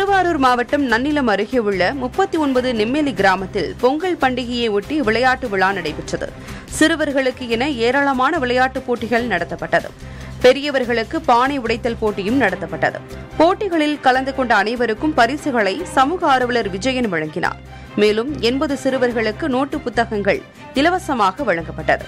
திருவாரூர் மாவட்டம் நன்னிலம் அருகே உள்ள முப்பத்தி ஒன்பது நெம்மேலி கிராமத்தில் பொங்கல் பண்டிகையை ஒட்டி விளையாட்டு விழா நடைபெற்றது. சிறுவர்களுக்கு என ஏராளமான விளையாட்டுப் போட்டிகள் நடத்தப்பட்டது. பெரியவர்களுக்கு பானை உடைத்தல் போட்டியும் நடத்தப்பட்டது. போட்டிகளில் கலந்து கொண்ட அனைவருக்கும் பரிசுகளை சமூக ஆர்வலர் விஜயன் வழங்கினார். மேலும் எண்பது சிறுவர்களுக்கு நோட்டு புத்தகங்கள் இலவசமாக வழங்கப்பட்டது.